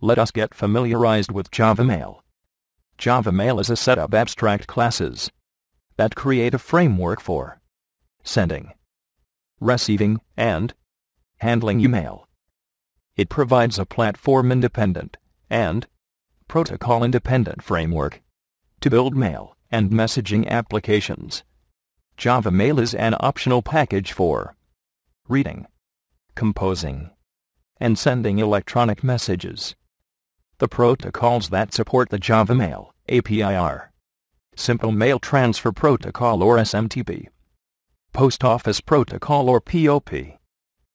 let us get familiarized with JavaMail. JavaMail is a set of abstract classes that create a framework for sending, receiving, and handling email. It provides a platform-independent and protocol-independent framework to build mail and messaging applications. JavaMail is an optional package for reading, composing, and sending electronic messages. The protocols that support the Java Mail API are Simple Mail Transfer Protocol or SMTP, Post Office Protocol or POP,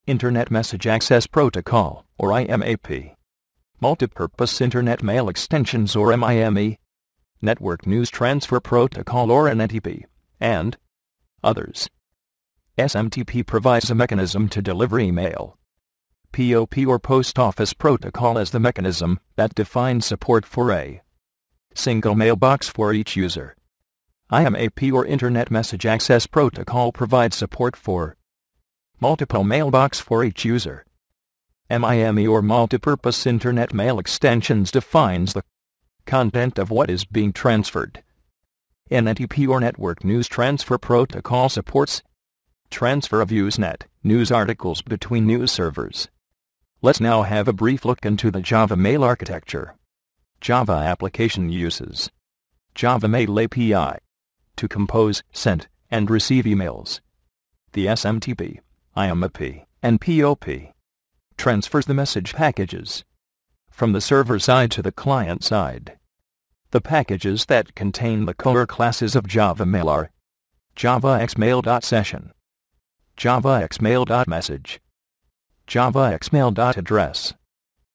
Internet Message Access Protocol or IMAP, Multipurpose Internet Mail Extensions or MIME, Network News Transfer Protocol or NNTP, and others. SMTP provides a mechanism to deliver email POP or Post Office Protocol as the mechanism that defines support for a single mailbox for each user. IMAP or Internet Message Access Protocol provides support for multiple mailbox for each user. MIME or Multipurpose Internet Mail Extensions defines the content of what is being transferred. NNTP or Network News Transfer Protocol supports transfer of Usenet news articles between news servers. Let's now have a brief look into the Java Mail architecture. Java application uses Java Mail API to compose, send, and receive emails. The SMTP, IMAP, and POP transfers the message packages from the server side to the client side. The packages that contain the core classes of Java Mail are javax.mail.session, Java javax.mail.address,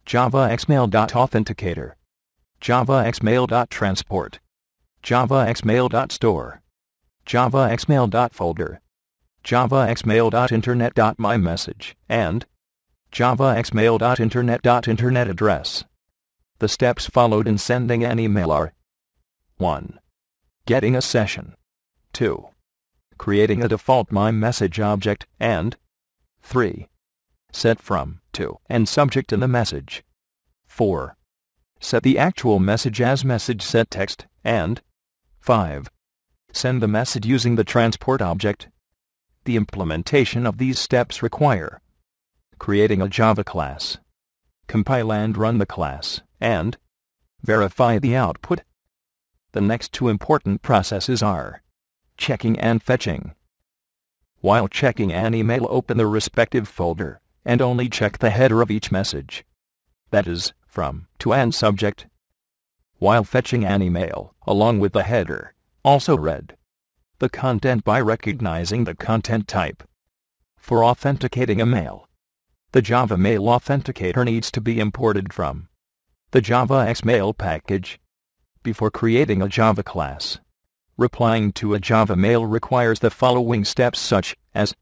Java XMail.authenticator, javax.mail.transport, Java XMail.store, javax.mail.folder, Java XMail.internet.mymessage, and javax.mail.internet.internet address. The steps followed in sending an email are 1. Getting a session 2. Creating a default MimeMessage object and 3 set from, to, and subject in the message. 4. Set the actual message as message set text, and 5. Send the message using the transport object. The implementation of these steps require creating a Java class, compile and run the class, and verify the output. The next two important processes are checking and fetching. While checking an email open the respective folder and only check the header of each message. That is, from, to and subject. While fetching an email, along with the header, also read the content by recognizing the content type. For authenticating a mail, the Java Mail Authenticator needs to be imported from the javax.mail package before creating a Java class. Replying to a Java mail requires the following steps such as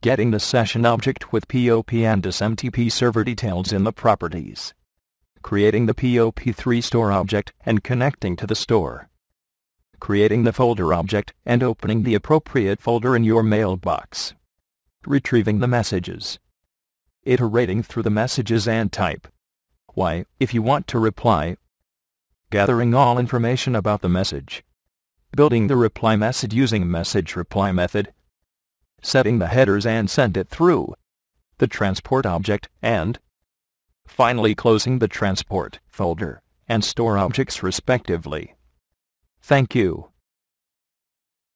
getting the session object with POP and SMTP server details in the properties, creating the POP3 store object and connecting to the store, creating the folder object and opening the appropriate folder in your mailbox, retrieving the messages, iterating through the messages and type. Why, if you want to reply, gathering all information about the message, building the reply message using message reply method, setting the headers and send it through the transport object, and finally closing the transport folder and store objects respectively. Thank you.